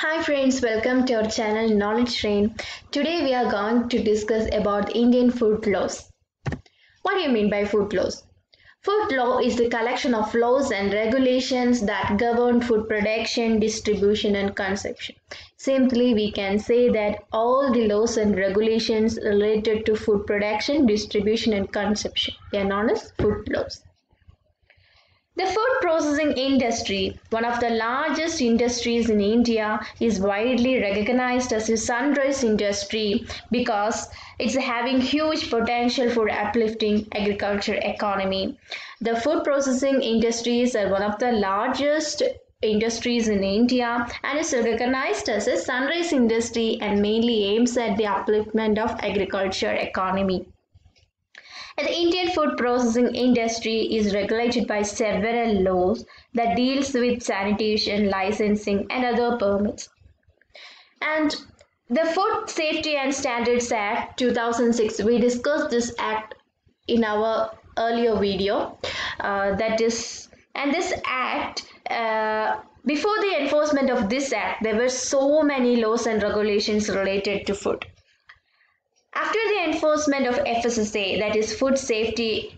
Hi friends, welcome to our channel Knowledge Rain. Today we are going to discuss about Indian food laws. What do you mean by food laws? Food law is the collection of laws and regulations that govern food production, distribution and consumption. Simply we can say that all the laws and regulations related to food production, distribution and consumption are known as food laws. The food processing industry, one of the largest industries in India, is widely recognized as a sunrise industry because it's having huge potential for uplifting agriculture economy. The food processing industries are one of the largest industries in India and is recognized as a sunrise industry and mainly aims at the upliftment of agriculture economy. The Indian food processing industry is regulated by several laws that deals with sanitation, licensing and other permits. And the Food Safety and Standards Act 2006, we discussed this act in our earlier video. Uh, that is, and this act, uh, before the enforcement of this act, there were so many laws and regulations related to food. After the enforcement of FSSA, that is Food Safety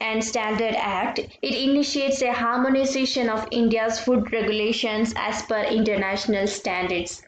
and Standard Act, it initiates a harmonization of India's food regulations as per international standards.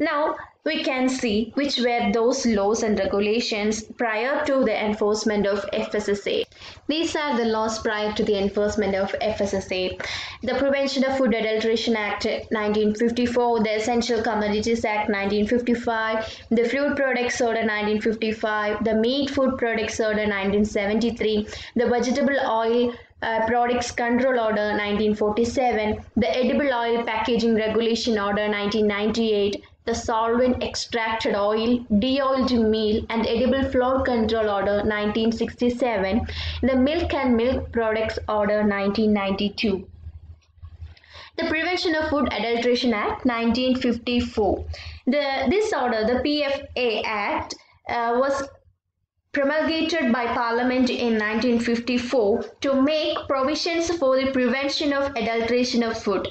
Now, we can see which were those laws and regulations prior to the enforcement of FSSA. These are the laws prior to the enforcement of FSSA. The Prevention of Food Adulteration Act 1954, the Essential Commodities Act 1955, the Fruit Products Order 1955, the Meat Food Products Order 1973, the Vegetable Oil uh, Products Control Order 1947, the Edible Oil Packaging Regulation Order 1998, the Solvent Extracted Oil, De-oiled Meal and Edible Flour Control Order 1967, the Milk and Milk Products Order 1992. The Prevention of Food Adulteration Act 1954. The, this order, the PFA Act, uh, was promulgated by Parliament in 1954 to make provisions for the prevention of adulteration of food.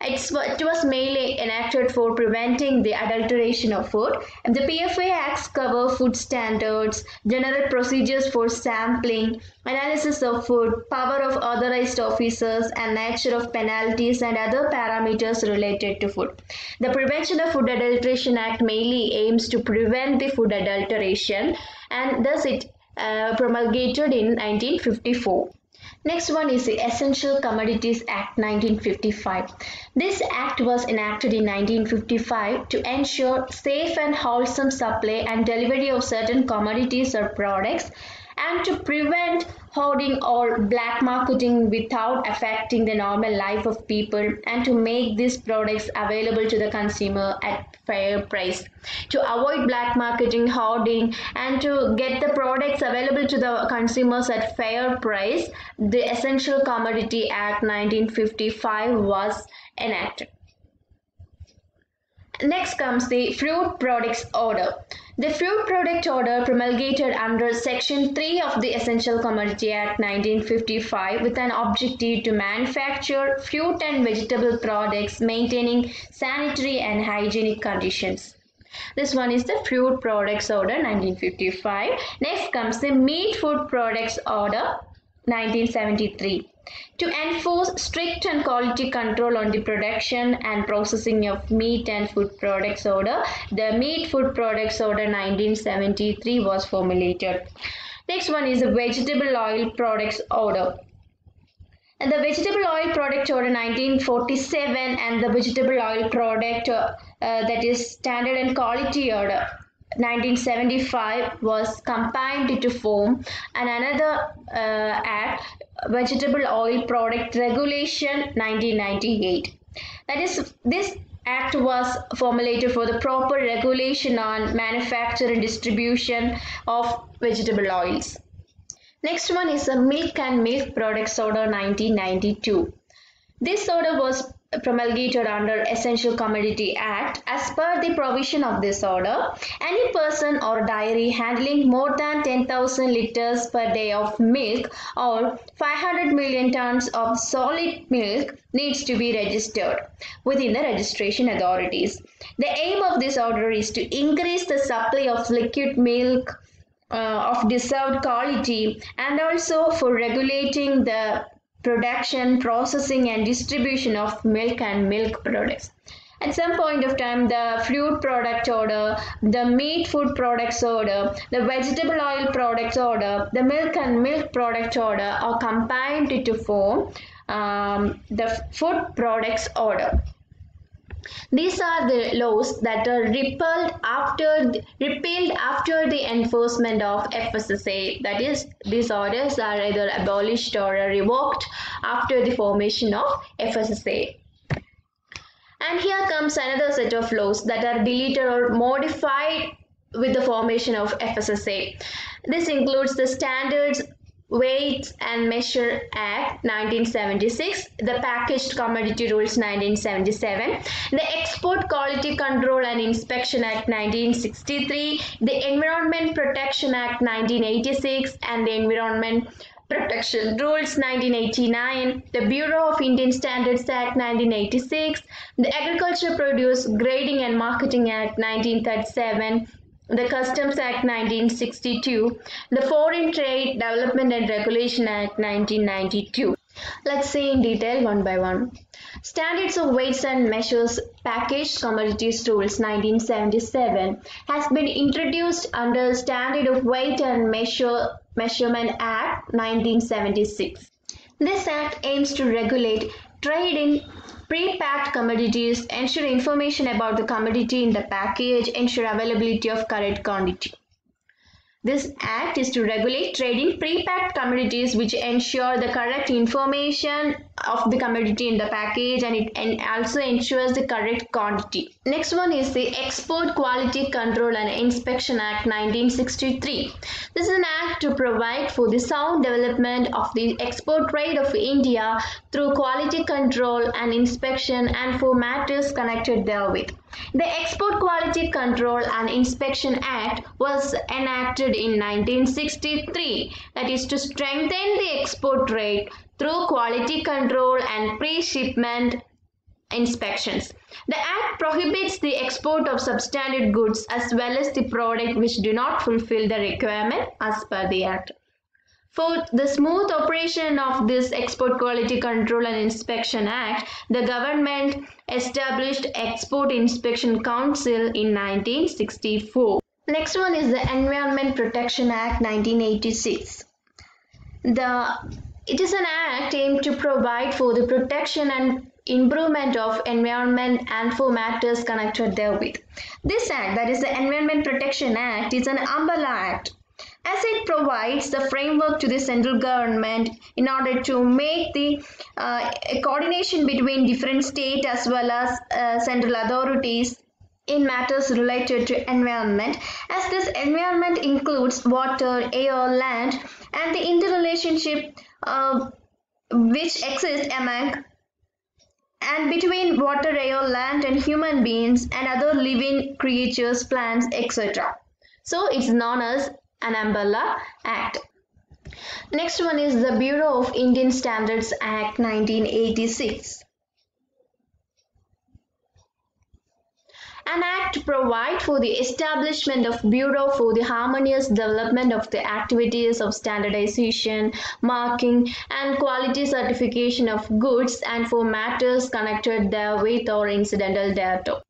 It was mainly enacted for preventing the adulteration of food. And the PFA Acts cover food standards, general procedures for sampling, analysis of food, power of authorized officers, and nature of penalties and other parameters related to food. The Prevention of Food Adulteration Act mainly aims to prevent the food adulteration and thus it uh, promulgated in 1954. Next one is the Essential Commodities Act 1955. This act was enacted in 1955 to ensure safe and wholesome supply and delivery of certain commodities or products and to prevent hoarding or black marketing without affecting the normal life of people and to make these products available to the consumer at fair price. To avoid black marketing hoarding and to get the products available to the consumers at fair price the essential commodity act 1955 was enacted Next comes the Fruit Products Order. The Fruit Product Order promulgated under Section 3 of the Essential Commodity Act 1955 with an objective to manufacture fruit and vegetable products maintaining sanitary and hygienic conditions. This one is the Fruit Products Order 1955. Next comes the Meat Food Products Order 1973 to enforce strict and quality control on the production and processing of meat and food products order. The meat food products order 1973 was formulated. Next one is the vegetable oil products order. And the vegetable oil product order 1947 and the vegetable oil product uh, uh, that is standard and quality order 1975 was combined to form and another uh, act vegetable oil product regulation 1998 that is this act was formulated for the proper regulation on manufacture and distribution of vegetable oils. Next one is the milk and milk products order 1992 this order was promulgated under Essential Commodity Act. As per the provision of this order, any person or dairy handling more than 10,000 liters per day of milk or 500 million tons of solid milk needs to be registered within the registration authorities. The aim of this order is to increase the supply of liquid milk uh, of deserved quality and also for regulating the production, processing and distribution of milk and milk products. At some point of time, the fruit product order, the meat food products order, the vegetable oil products order, the milk and milk product order are combined to form um, the food products order. These are the laws that are repealed after the, repealed after the enforcement of FSSA. That is, these orders are either abolished or revoked after the formation of FSSA. And here comes another set of laws that are deleted or modified with the formation of FSSA. This includes the Standards Weights and Measure Act 1976, the Packaged Commodity Rules 1977, the Export Quality Control and Inspection Act 1963, the Environment Protection Act 1986, and the Environment Protection Rules 1989, the Bureau of Indian Standards Act 1986, the Agriculture Produce Grading and Marketing Act 1937, the Customs Act 1962, the Foreign Trade Development and Regulation Act 1992. Let's see in detail one by one. Standards of Weights and Measures Packaged Commodities Rules 1977 has been introduced under Standard of Weight and Measure Measurement Act 1976. This act aims to regulate trade in pre-packed commodities, ensure information about the commodity in the package, ensure availability of correct quantity. This act is to regulate trading pre-packed commodities which ensure the correct information of the commodity in the package and it and also ensures the correct quantity. Next one is the Export Quality Control and Inspection Act 1963. This is an act to provide for the sound development of the export trade of India through quality control and inspection and for matters connected therewith. The Export Quality Control and Inspection Act was enacted in 1963 that is to strengthen the export trade through quality control and pre-shipment inspections. The Act prohibits the export of substandard goods as well as the product which do not fulfill the requirement as per the Act. For the smooth operation of this Export Quality Control and Inspection Act, the government established Export Inspection Council in 1964. Next one is the Environment Protection Act 1986. The it is an act aimed to provide for the protection and improvement of environment and for matters connected therewith. This act, that is the Environment Protection Act, is an umbrella act as it provides the framework to the central government in order to make the uh, coordination between different state as well as uh, central authorities in matters related to environment. As this environment includes water air land and the interrelationship uh, which exists among and between water air land and human beings and other living creatures plants etc so it's known as an umbrella act next one is the bureau of indian standards act 1986 An act to provide for the establishment of Bureau for the harmonious development of the activities of standardization, marking and quality certification of goods and for matters connected therewith or incidental thereto.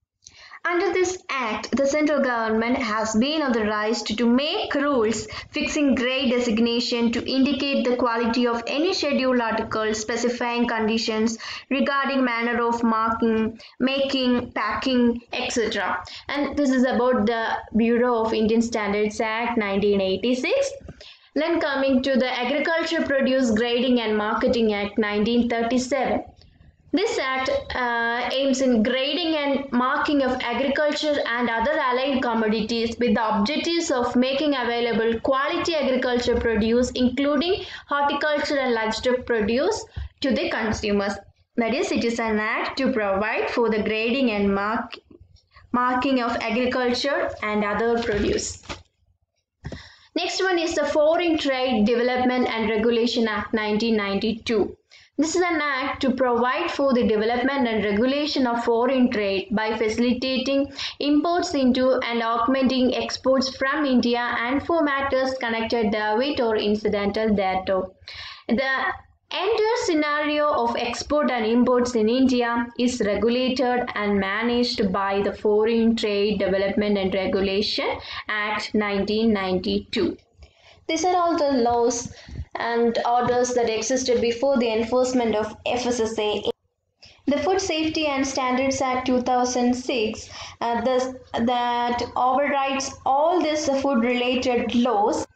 Under this act, the central government has been authorized to make rules fixing grade designation to indicate the quality of any scheduled article specifying conditions regarding manner of marking, making, packing, etc. And this is about the Bureau of Indian Standards Act 1986. Then coming to the Agriculture Produce Grading and Marketing Act 1937. This act uh, aims in grading and marking of agriculture and other allied commodities with the objectives of making available quality agriculture produce including horticulture and livestock produce to the consumers. That is, it is an act to provide for the grading and mark, marking of agriculture and other produce. Next one is the Foreign Trade Development and Regulation Act 1992. This is an act to provide for the development and regulation of foreign trade by facilitating imports into and augmenting exports from India and for matters connected therewith or incidental thereto. The entire scenario of export and imports in India is regulated and managed by the Foreign Trade Development and Regulation Act 1992. These are all the laws and orders that existed before the enforcement of FSSA. The Food Safety and Standards Act 2006 uh, this, that overrides all these food related laws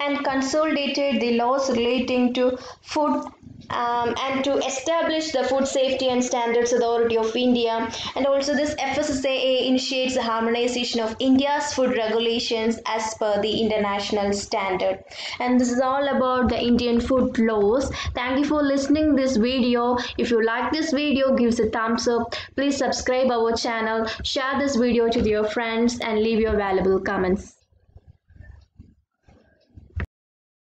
and consolidated the laws relating to food um, and to establish the Food Safety and Standards Authority of India. And also, this FSSAA initiates the harmonization of India's food regulations as per the international standard. And this is all about the Indian food laws. Thank you for listening this video. If you like this video, give us a thumbs up. Please subscribe our channel, share this video to your friends, and leave your valuable comments.